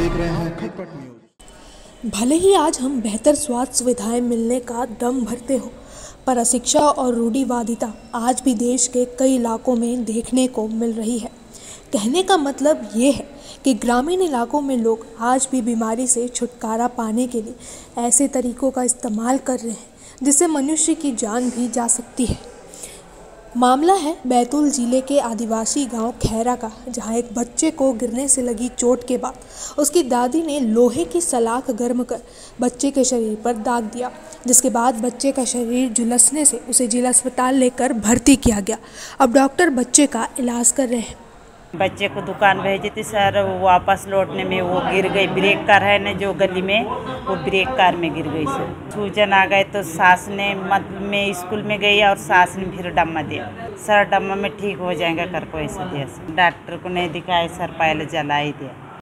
देख रहे हैं खटपट न्यूज़ भले ही आज हम बेहतर स्वास्थ्य सुविधाएँ मिलने का दम भरते हो, पर अशिक्षा और रूढ़िवादिता आज भी देश के कई इलाकों में देखने को मिल रही है। कहने का मतलब ये है कि ग्रामीण इलाकों में लोग आज भी बीमारी से छुटकारा पाने के लिए ऐसे तरीकों का इस्तेमाल कर रहे हैं, जिससे मनुष्य की जान भी जा सकती है। मामला है बैतूल ज़िले के आदिवासी गाँव खैरा का, जहाँ एक बच्चे को गिरने से लगी चोट के बाद उसकी दादी ने लोहे की सलाख गर्म कर बच्चे के शरीर पर दाग दिया, जिसके बाद बच्चे का शरीर झुलसने से उसे जिला अस्पताल लेकर भर्ती किया गया। अब डॉक्टर बच्चे का इलाज कर रहे हैं। बच्चे को दुकान भेजी थी सर वापस लौटने में वो गिर गई, ब्रेक कार है ना जो गली में, वो ब्रेक कार में गिर गई सर। सूजन आ गए तो सास ने मत, में स्कूल में गई और सास ने फिर डम्मा दिया। सर, डम्मा में ठीक हो जाएगा, कर को ऐसा दिया डॉक्टर को नहीं दिखाया, सर पहले जला ही दिया।